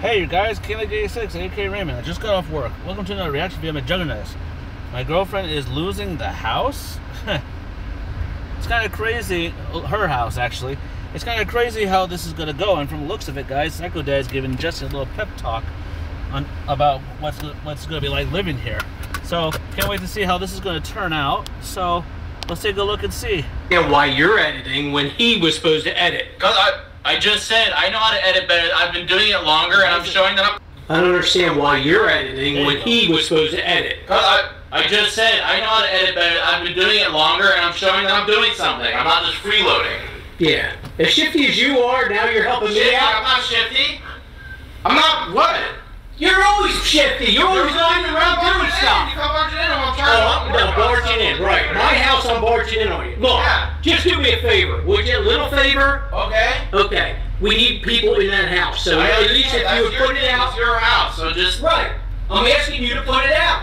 Hey, you guys, Kayla86, AK Raymond. I just got off work. Welcome to another reaction video. I'm at My girlfriend is losing the house. it's kind of crazy. Her house, actually. It's kind of crazy how this is going to go. And from the looks of it, guys, Psycho Dad's giving Jesse a little pep talk on about what's what's going to be like living here. So can't wait to see how this is going to turn out. So let's take a look and see. Yeah, why you're editing when he was supposed to edit? Cause I, I just said I know how to edit better. I've been doing it longer, and I'm showing that I'm. I don't understand why you're editing when he was supposed to edit. I, I just said I know how to edit better. I've been doing it longer, and I'm showing that I'm doing something. I'm not just freeloading. Yeah. As shifty as you are, now you're helping me Shifty, I'm not shifty. I'm not what? You're always shifty. You're always going around doing You stuff. come barging in. I'm Oh, I'm no, barging in, right. My house, I'm barging in on you. Look, Yeah. just do me a favor, would you? A little favor? Okay. Okay. We need people in that house. So I at least if you would put it out. It's your house, so just. Right. I'm asking you to put it out.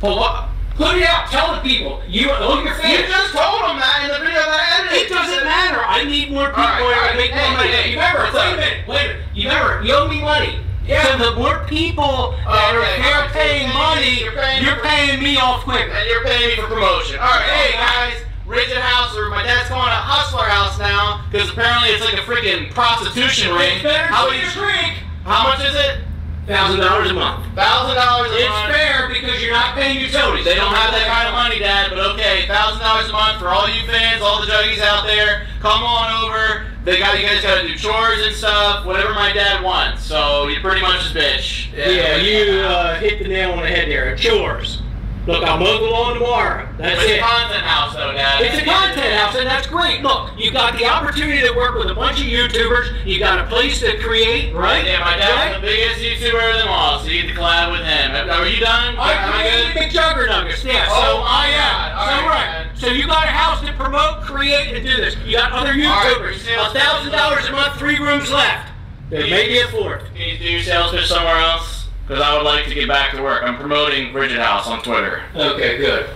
Put what? Put it out. Tell the people. You look your You just told them that in the video that I edited. It doesn't matter. I need more people All right, all right. to make more Hey, money. hey, you remember? what's Wait a minute. Wait a minute. You remember? You owe me money. Yeah. So the more people that are here okay, paying money, you're paying you're paying me off quicker. And you're paying me for promotion. All right, hey guys, Rigid House, or my dad's going to Hustler House now because apparently it's like a freaking prostitution ring. How, much- drink. how much is it? Thousand dollars a month. Thousand dollars a It's month. fair because you're not paying utilities. They don't have that kind of money, Dad, but okay, thousand dollars a month for all you fans, all the juggies out there. Come on over. They got you guys got to do chores and stuff, whatever my dad wants. So you're pretty much his bitch. Yeah, you uh, hit the nail on the head there. Chores. Look, I'll mow the lawn tomorrow. That's It's a it. content house, though, Dad. It's a content house, and that's great. Look, you got the opportunity to work with a bunch of YouTubers. You got a place to create, right? Yeah, my dad's Right? the biggest YouTuber of them all, so you get to collab with him. Are you done? I I created good? Big Juggernuggets, yeah. Oh, so I my God. am. All so right, right. man. So you got a house to promote, create, and do this. You got other YouTubers. A thousand dollars a month, three rooms left. There may be a fourth. Can you do your sales pitch somewhere else? Because I would like to get back to work. I'm promoting Bridget House on Twitter. Okay, good.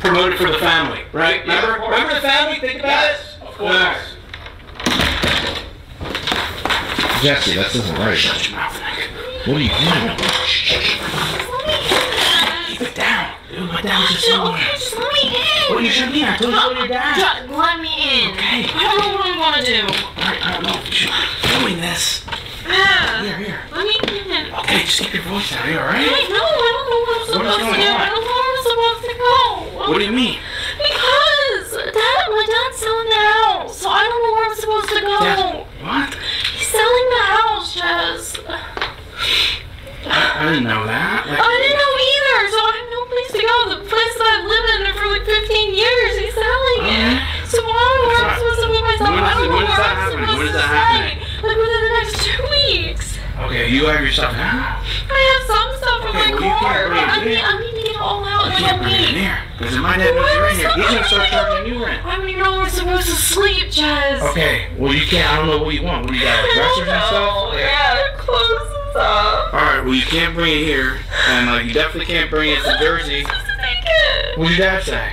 Promote it for the family, right? Yeah, remember, remember the family? Think about Yes, it. of course. All right. Jesse, that isn't right. Shut your mouth, Nick. What are you doing? Dude, my dad was just okay, just let me in. Well, you should be. I told you when you're. Just let me in. Okay. I don't know what I want to do. I, I don't know if you should doing this. Ah, Here, here. let me in. Okay, just keep your voice down. Are you I alright? know, I don't know what I'm supposed to going do. on? I don't know where I'm supposed to go. What do you mean? Because dad, my dad's selling the house, so I don't know where I'm supposed to go. Dad, what? He's selling the house, Jess. I, I didn't know that. Like, I didn't know either, so I have no place to go. The place that I've lived in for like 15 years, uh-huh. he's selling it. So I know where I'm supposed to put myself. When I don't know where that I'm supposed to that. Like within the next two weeks. okay, you have your stuff now. I have some stuff in my well, car, but bring it I need, I need to get it all out I in can't a bring it in week. here. Because my dad you're in here, he's gonna start charging you rent. I don't even know where I'm supposed to sleep, Jess. Okay, well you can't. I don't know what you want. What do you got? Like dressers and stuff? Yeah, clothes and stuff. All right, well you can't bring it here, and like you definitely can't bring it to Jersey. To. What did your dad say?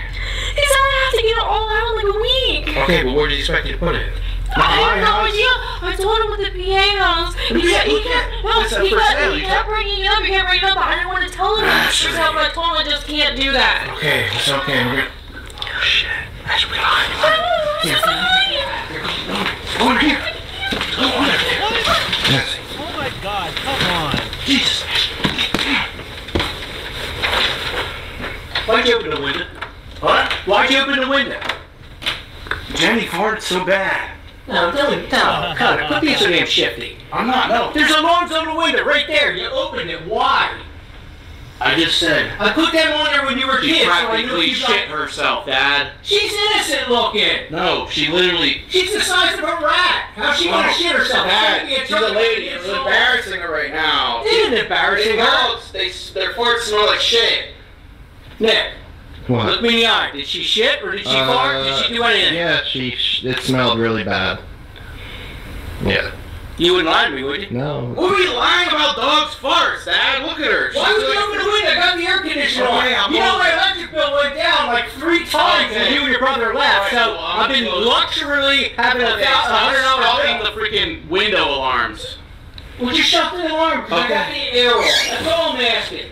Like a week. Okay, but where do you expect you to put it? I Not my have no idea. I told him with the PA house. He Yeah, said he can't- can't. No, he, for got, he kept can't- bringing it up. He kept bringing it up. but I didn't want to tell him Ah, this sure. yourself. I told him I just can't do that. Okay, it's okay. We're gonna. Oh shit! That's we gotta hide. I don't know. Here, It's fine. Go over here. Go under there. Jesse. Oh my god, come on. Jesus. Why'd you open the window? What? Why'd you open the window? Jenny farted so bad. No, tell me, no, cut it. Quit being so damn shifty. I'm not. No. There's alarms on the window right there. You opened it. Why? I just said. I put them on there when you were She kids. so I knew practically you got- shit herself, Dad. She's innocent looking. No, she literally. She's the size of a rat. How's she gonna oh, shit herself? Dad, Can't she's a lady. It's so- embarrassing her right now. It isn't embarrassing They her. they their farts smell like shit. Nick, look What? me in the eye. Did she shit or did she uh, fart? Did she do anything? Yeah, she. sh- It smelled really bad. Yeah. You wouldn't lie to me, would you? No. What are you lying about dogs' farts, Dad? Look at her. Why She's would you like- open the window? I got the air conditioner Okay, on. I'm You know my electric bill went down like three times when you and your brother left. Alright, So well, I'm I've been luxuriously having a Okay, thousand stop hundred dollar stopping bill. the freaking window alarms. Would you shut the alarm? 'Cause I got the air on. That's all I'm asking.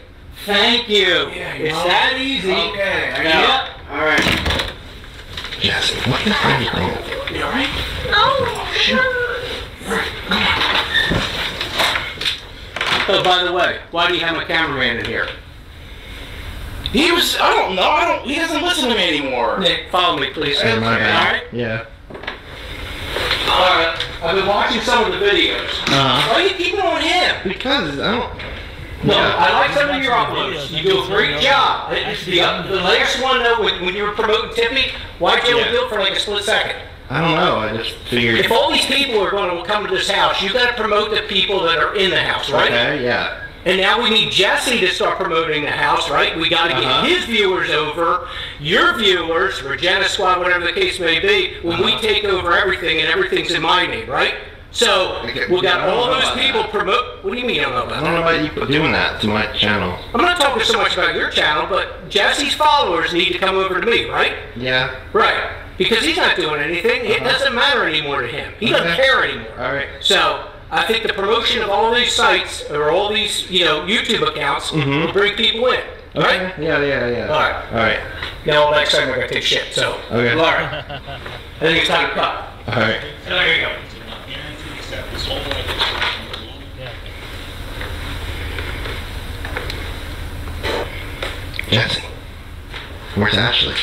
Thank you. Yeah, it's that easy. Okay, I Yep. All right. Jesse, what the hell are you doing? You alright? Oh, Oh, by the way, why do you have a cameraman in here? He was. I don't know. I don't. He doesn't listen to me anymore. Nick, follow me, please. Hey, my bad. Alright? Yeah. Alright. I've been watching some of the videos. Uh-huh. Why are you keeping on him? Because I don't. No, Yeah. I like some of your uploads. You do a great job. It- The, the latest one though, when, when you were promoting Tippy, why'd you only do it for like a split second? I don't know. I just figured. If all these people are going to come to this house, you've got to promote the people that are in the house, right? Okay. Yeah. And now we need Jesse to start promoting the house, right? We got to get Uh-huh. his viewers over, your viewers, Regina Squad, whatever the case may be, when we Uh-huh. take over everything and everything's in my name, right? So Okay, we got yeah, all those people that. promote. What do you mean you don't know about I that? don't know about you doing that to my channel. I'm not talking so much about your channel, but Jesse's followers need to come over to me, right? Yeah. Right. Because he's not doing anything. It doesn't matter anymore to him. He doesn't care anymore. All right. So I think the promotion of all these sites or all these, you know, YouTube accounts Mhm. will bring people in. Right? Okay. Yeah. Yeah. Yeah. All right. All right. Now next time we're gonna take shit. So, Okay. Laura, I think it's time to cut. All right. There you go. Jesse. Where's Ashley?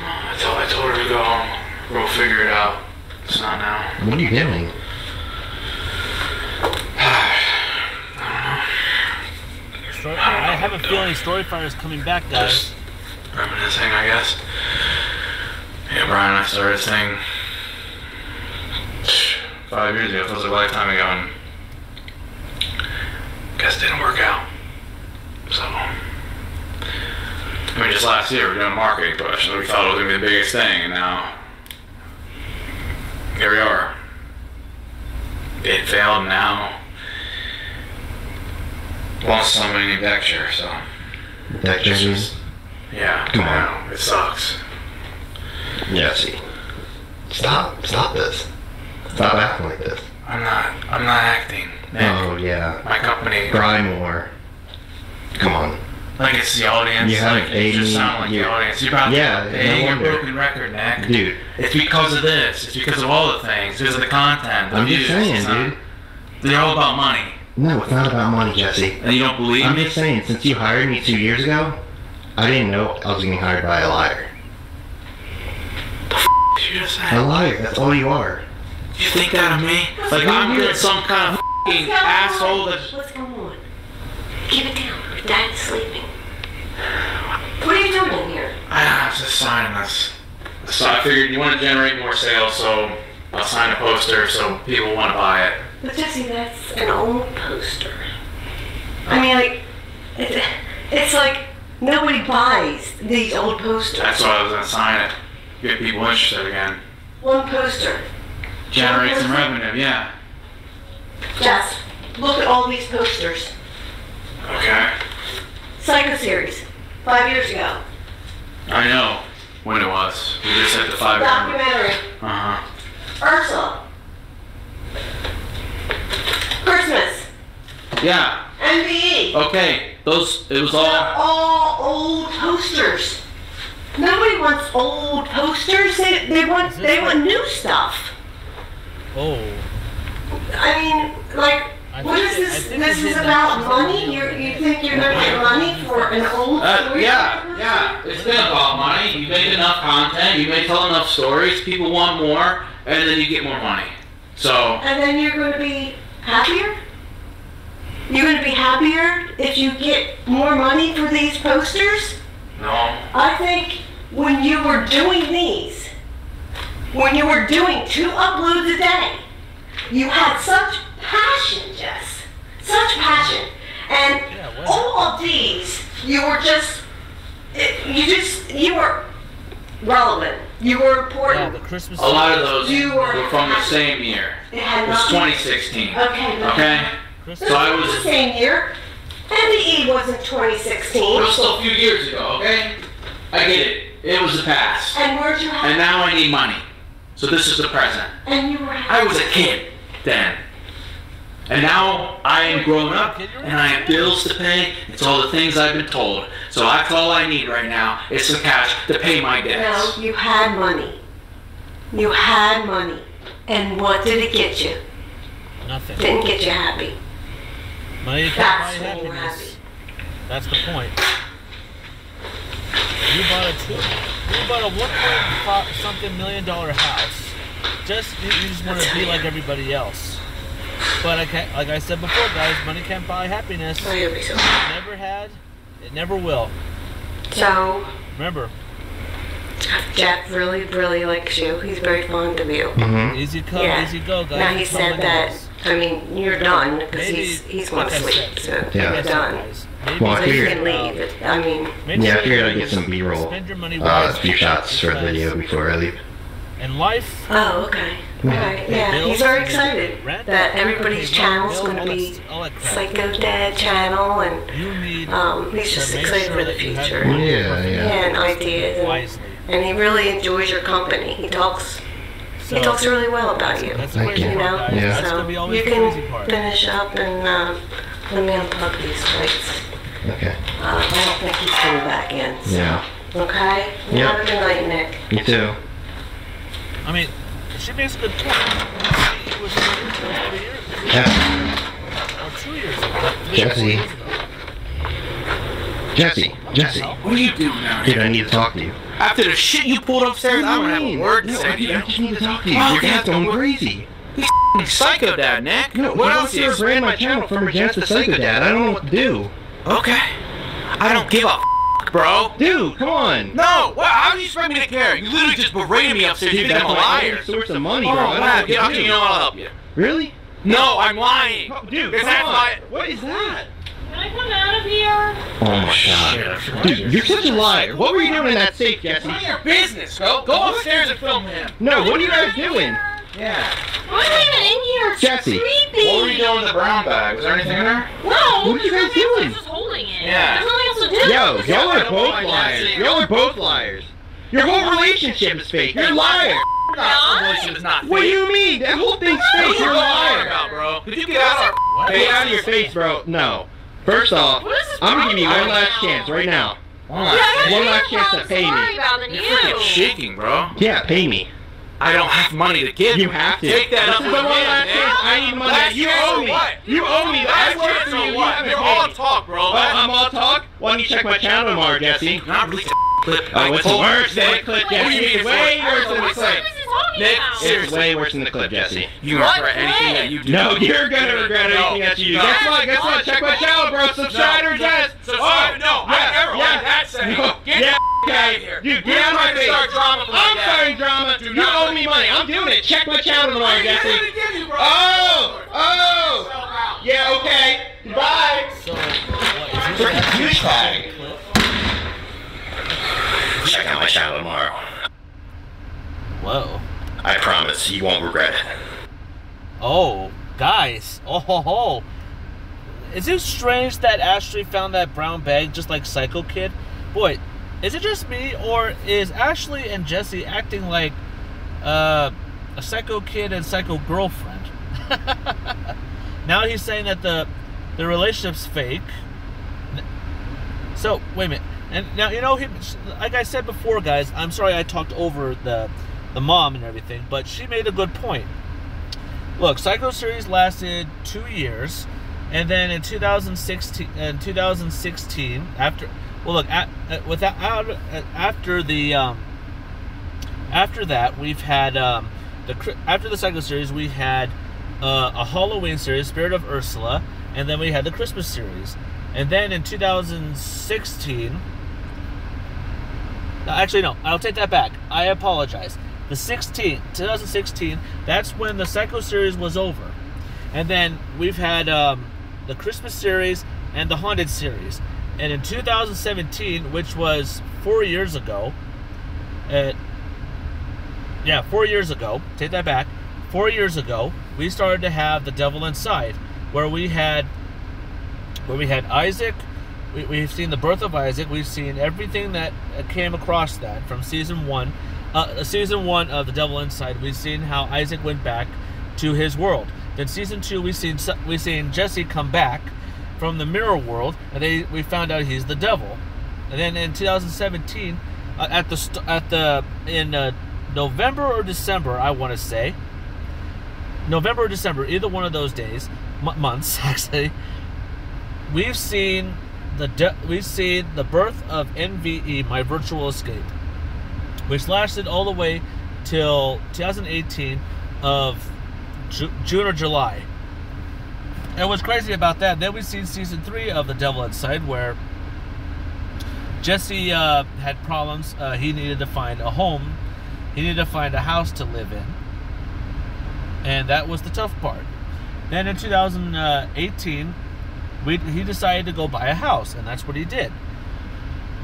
I told, I told her to go home. We'll figure it out. It's not now. What are you doing? Story, I have a feeling Storyfire is coming back, guys. Just reminiscing, I guess. Yeah, Brian and I started this thing five years ago. Feels like a lifetime ago, and guess it didn't work out. So, I mean, just last year we were doing a marketing push, and we thought it was gonna be the biggest thing, and now here we are. It failed, now lost somebody in deck chair. So, Deck yeah, Come on. Know, it sucks. Jesse. Stop. Stop this. Stop acting like this. I'm not. I'm not acting. Nick. Oh yeah. My company. Cry more. Come on. Like it's the audience. You haven't like, paid you just me, sound like you- the audience. You're about Yeah, to no pay your broken record, Nick. Dude. It's because of this. It's because of all the things. Because of the content. the I'm just saying, not- dude. They're all about money. No, it's not about money, Jesse. And you don't believe I'm me? just saying, since you hired me two years ago, I didn't know I was getting hired by a liar. The f- you just A liar, that's all you are. You think that of me? Like I'm just some kind of What's going asshole on? that. What's going on? Keep it down. Your dad's sleeping. What are you doing in here? I was just signing this. So I figured you want to generate more sales, so I'll sign a poster so people want to buy it. But Jesse, that's an old poster. I mean, like, it, it's like nobody buys these old posters. That's why I was gonna sign it. Get people interested again. One poster. Generate some revenue, yeah. Jess, look at all these posters. Okay. Psycho series, five years ago. I know when it was. We just had the five. Documentary, Uh huh. Ursula. Christmas, Yeah. MVE. Okay. Those. It was They're all. all old posters. Nobody wants old posters. They, they want they like- want new stuff. Oh. I mean, like, I what think is that- I this? This is about money. You you think you're gonna get money for an old Uh, story? yeah, yeah. It's been about money. You make enough content. You may tell enough stories. People want more, and then you get more money. So And then you're gonna be happier. You're gonna be happier if you get more money for these posters. no. I think when you were doing these, when you were doing two uploads a day, you had such passion, Jess. Such passion. And Yeah, what? all of these, you were just, you just, you were relevant. You were Yeah, important. the Christmas. A lot of those You were were from the same year. It It was 2016. Okay. but- Okay. Christmas. So I This was. the same year. MVE wasn't 2016. It 2016. was still a few years ago. Okay. I get it. It was the past. And where'd you have? And now I need money. So this is the present. And you were. I was a kid then. And now I am grown up and I have bills to pay. It's all the things I've been told. So that's all I need right now is some cash to pay my debts. No, you had money. You had money. And what did it get you? Nothing. Didn't get you happy. Money can't buy That's when you're happiness. happy. That's the point. You bought a two, you bought a one point five something million dollar house. Just you, you just want to be like everybody else. But I can't, like I said before, guys, money can't buy happiness. Oh, you'll be so It never had. It never will. So, Remember, Jack really, really likes you. He's very fond of you. Mm-hmm. easy come, Yeah. easy go, guys. Now he It's said that. else. I mean, you're done because Maybe- he's he's going to I sleep. said, So Yeah. you're That's it, done. Maybe Well, I So you figured- can leave. I mean, Maybe Yeah, I spend figured your I'd get some B-roll. Spend your money Uh, a few shots for the because video before I leave. In life, oh, okay. All right. Yeah, bills, he's very excited that everybody's channel is going to be s- all. Psycho Dad channel, and um, he's just excited for the that you have future. your Yeah, yeah. and ideas, and, and he really enjoys your company. He talks. He talks really well about you. Thank you. You know. Yeah. So gonna be always you can finish up and um, let me unplug these lights. Okay. Uh, I don't think he's coming back in. so- Yeah. Okay? Yeah. Have a good night, Nick. You too. I mean, she makes a good point. It was three years, Yeah. or two years ago. three or Jesse. Jesse. Jesse. What are you doing now? Dude, I need to talk to you. After the shit you pulled upstairs, I don't have a word to No, say I, to you. I just need to talk to you. Oh, Your dad's yeah. going crazy. Psycho dad, Nick. No, what he else wants to is? rebrand my channel from Regents to Psycho Dad. I don't know what to do. Okay. I don't give a f- bro. Dude, come on. No, what, how do you expect me to care? You literally just berated me upstairs. You Dude, think I'm a liar. only source of oh, money, Oh, bro. I don't know wow. what to Yeah, okay, you know? I'll help you. Really? No, I'm lying. Oh, dude, Is come that on. my- What is that? Can I come out of here? Oh my oh, god. Dude, you're such a liar. What were you doing in that safe, Jesse? None of your business. Go, go upstairs and film him. No, what are you guys doing? Yeah. I'm not even in here. It's Jesse. creepy. What were you doing with the brown bag? Was there anything in there? No. What are you guys somebody else doing? was just holding it. Yeah. There's nothing else to do. Yo, y'all are both liars. Y'all are both liars. Your whole relationship is fake. You're a liar. Our relationship is not What do you mean? That whole thing's What fake. are You're a lying liar. about, bro? Could you get out of our What? Get out of your face, bro. No. First off, What is this I'm gonna give you one last chance right now. Why? Yeah, One last chance to pay me. worry about than You're freaking shaking, bro. Yeah, pay me. I don't have money to give. You have to. Take that up with the him, man. chance. I need money. Last you owe me. what? You owe me. Last for for you. What? You're all talk, bro. Oh, I'm all talk. Why don't you check my channel tomorrow, Jesse? Not release a clip. It's Like, worse than the clip, you Jesse. mean It's it's way worse? than the clip. What is he talking Nick, about? It's seriously. way worse than the clip, Jesse. You What regret anything that you do. No, you're gonna regret No. anything that you do. Guess what? Guess what? Check my channel, bro. Subscribe or just. Subscribe. No, oh, I yeah, never yeah. that saying. Get the out okay. of here. Dude, You're get out of my face. start drama I'm dad. starting drama. Do You owe me money. I'm doing it. Check my channel tomorrow, Jesse. give you, bro. Oh, oh. Yeah, okay. Bye. So, what, is this Freaking douchebag. clip? Check out my channel tomorrow. Whoa. I promise you won't regret it. Oh, guys. Oh, ho, ho. Is it strange that Ashley found that brown bag just like Psycho Kid? Boy, is it just me, or is Ashley and Jesse acting like uh, a Psycho Kid and Psycho Girlfriend? now he's saying that the the relationship's fake. So wait a minute, and now you know he, like I said before, guys. I'm sorry I talked over the the mom and everything, but she made a good point. Look, Psycho series lasted two years, and then in 2016, in 2016, after well, look, at, at, without out, after the um, after that, we've had um, the after the Psycho series, we had uh, a Halloween series, Spirit of Ursula, and then we had the Christmas series, and then in 2016. No, actually, no. I'll take that back. I apologize. The 16th, 2016, that's when the Psycho series was over. And then we've had um, the Christmas series and the Haunted series. And in 2017, which was four years ago, uh, yeah, four years ago, take that back, four years ago, we started to have The Devil Inside, where we had where we had Isaac. We, we've seen the birth of Isaac. We've seen everything that came across that from season one. Uh, season one of The Devil Inside, we've seen how Isaac went back to his world. Then season two, we've seen Se- we seen Jesse come back from the mirror world, and they we found out he's the devil. And then in 2017, uh, at the at the in uh, November or December, I want to say November or December, either one of those days, months actually, we've seen the we've seen the birth of MVE, my virtual escape, which lasted all the way till 2018 of Ju- June or July. And what's crazy about that? Then we've seen season three of The Devil Inside, where Jesse uh, had problems. Uh, he needed to find a home. He needed to find a house to live in. And that was the tough part. Then in 2018, we, he decided to go buy a house, and that's what he did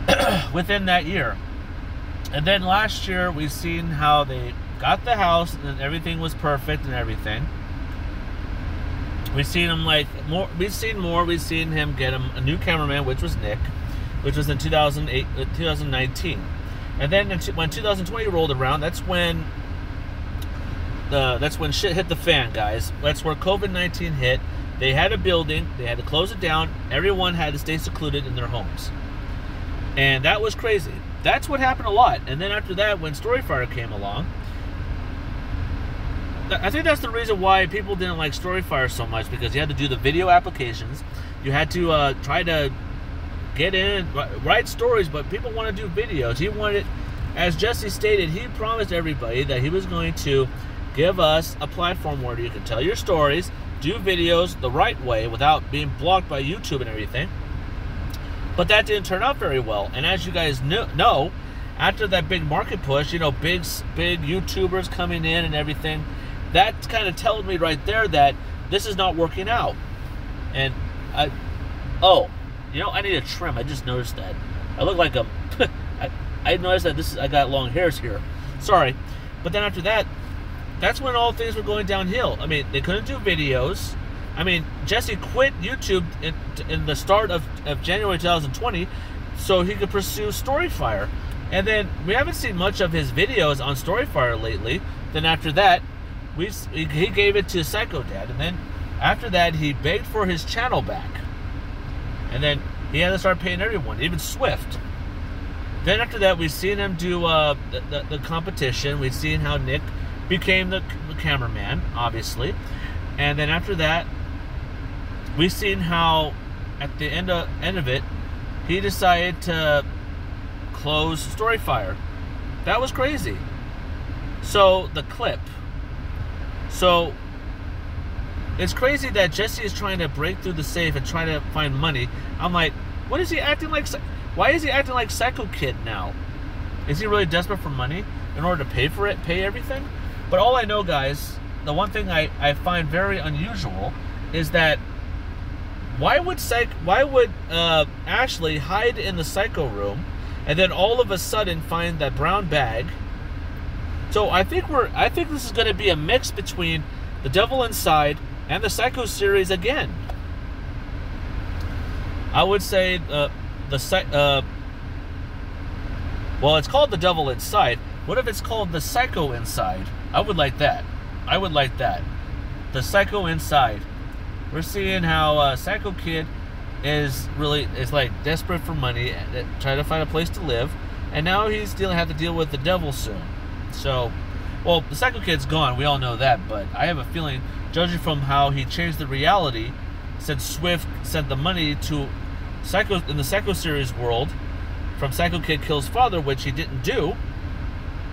within that year. And then last year, we've seen how they got the house, and everything was perfect and everything. We've seen him like more. We've seen more. We've seen him get him a new cameraman, which was Nick, which was in 2008, uh, 2019, and then when 2020 rolled around, that's when the that's when shit hit the fan, guys. That's where COVID 19 hit. They had a building. They had to close it down. Everyone had to stay secluded in their homes, and that was crazy. That's what happened a lot. And then after that, when Storyfire came along, I think that's the reason why people didn't like Storyfire so much because you had to do the video applications. You had to uh, try to get in, write stories, but people want to do videos. He wanted, as Jesse stated, he promised everybody that he was going to give us a platform where you can tell your stories, do videos the right way without being blocked by YouTube and everything. But that didn't turn out very well. And as you guys kn- know, after that big market push, you know, big big YouTubers coming in and everything, that kind of tells me right there that this is not working out. And I, oh, you know, I need a trim. I just noticed that. I look like a. I, I noticed that this is. I got long hairs here. Sorry, but then after that, that's when all things were going downhill. I mean, they couldn't do videos. I mean, Jesse quit YouTube in, in the start of, of January 2020 so he could pursue Storyfire. And then we haven't seen much of his videos on Storyfire lately. Then after that, we he gave it to Psycho Dad, and then after that, he begged for his channel back. And then he had to start paying everyone, even Swift. Then after that, we've seen him do uh, the, the, the competition. We've seen how Nick became the, the cameraman, obviously. And then after that, we've seen how at the end of end of it, he decided to close Storyfire. That was crazy. So the clip. So it's crazy that Jesse is trying to break through the safe and trying to find money. I'm like, what is he acting like? Why is he acting like Psycho Kid now? Is he really desperate for money in order to pay for it, pay everything? But all I know, guys, the one thing I, I find very unusual is that why would Psych why would uh, Ashley hide in the psycho room and then all of a sudden find that brown bag? So I think we're I think this is going to be a mix between The Devil Inside and the Psycho series again. I would say uh, the uh, well, it's called The Devil Inside. What if it's called The Psycho Inside? I would like that. I would like that. The Psycho Inside. We're seeing how uh, Psycho Kid is really is like desperate for money, and uh, trying to find a place to live, and now he's still have to deal with the devil soon. So, well, the Psycho Kid's gone. We all know that, but I have a feeling, judging from how he changed the reality, since Swift sent the money to Psycho in the Psycho series world from Psycho Kid Kills Father, which he didn't do,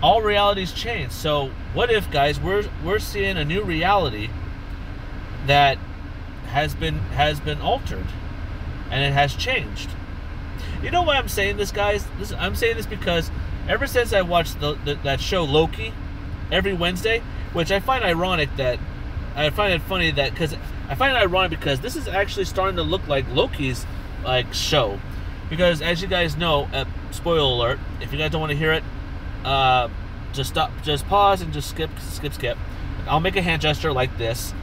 all realities change. So what if, guys, we're we're seeing a new reality that has been has been altered, and it has changed. You know why I'm saying this, guys? This, I'm saying this because ever since I watched the, the, that show Loki every Wednesday, which I find ironic that I find it funny that because I find it ironic because this is actually starting to look like Loki's like show because as you guys know, uh, spoiler alert, if you guys don't want to hear it, uh, just stop, just pause and just skip, skip, skip. I'll make a hand gesture like this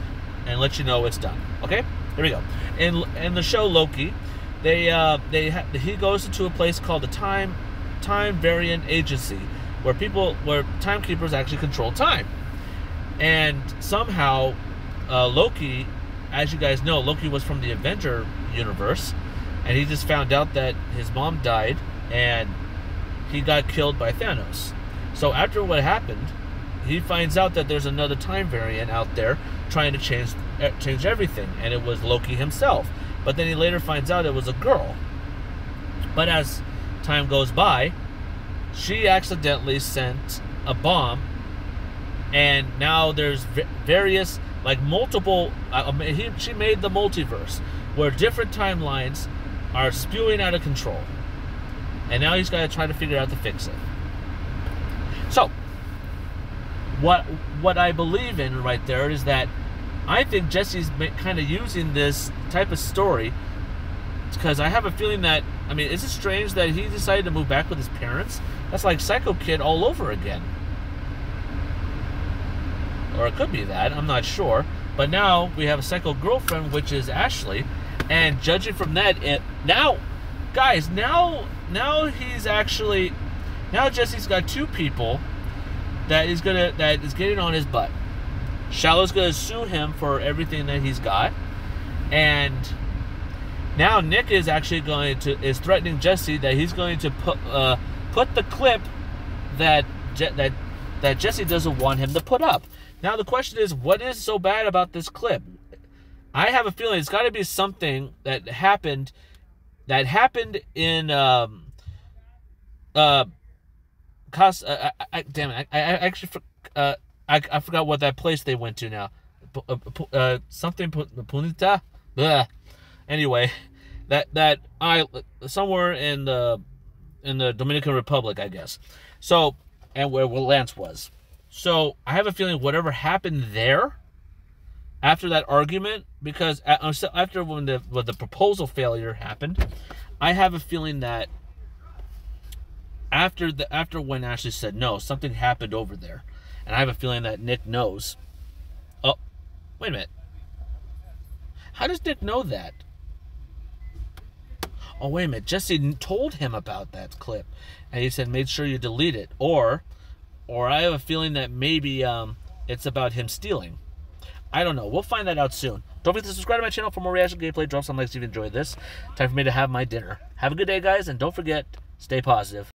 and let you know it's done. Okay, here we go. In in the show Loki, they uh, they he goes into a place called the Time Time Variant Agency, where people where timekeepers actually control time, and somehow uh, Loki, as you guys know, Loki was from the Avenger universe, and he just found out that his mom died and he got killed by Thanos. So after what happened, he finds out that there's another time variant out there trying to change eh, change everything, and it was Loki himself. But then he later finds out it was a girl. But as time goes by, she accidentally sent a bomb, and now there's various like multiple. Uh, he, she made the multiverse where different timelines are spewing out of control, and now he's got to try to figure out to fix it. So, what what I believe in right there is that I think Jesse's kind of using this type of story because I have a feeling that I mean, is it strange that he decided to move back with his parents? That's like Psycho Kid all over again. Or it could be that, I'm not sure. But now we have a psycho girlfriend, which is Ashley, and judging from that, it now, guys, now now he's actually now Jesse's got two people that is gonna that is getting on his butt. Shallow's gonna sue him for everything that he's got, and now Nick is actually going to is threatening Jesse that he's going to put uh, put the clip that Je- that that Jesse doesn't want him to put up. Now the question is, what is so bad about this clip? I have a feeling it's got to be something that happened that happened in um uh cost uh, I, I, damn it I, I actually uh I, I forgot what that place they went to now. Uh, uh something punita Blah. anyway that that I somewhere in the in the Dominican Republic I guess. So and where, where Lance was. So I have a feeling whatever happened there after that argument, because after when the when the proposal failure happened, I have a feeling that after the after when Ashley said no, something happened over there, and I have a feeling that Nick knows. Oh, wait a minute. How does Nick know that? Oh wait a minute. Jesse told him about that clip, and he said, "Make sure you delete it," or or I have a feeling that maybe um, it's about him stealing. I don't know. We'll find that out soon. Don't forget to subscribe to my channel for more reaction gameplay. Drop some likes if you enjoyed this. Time for me to have my dinner. Have a good day, guys, and don't forget, stay positive.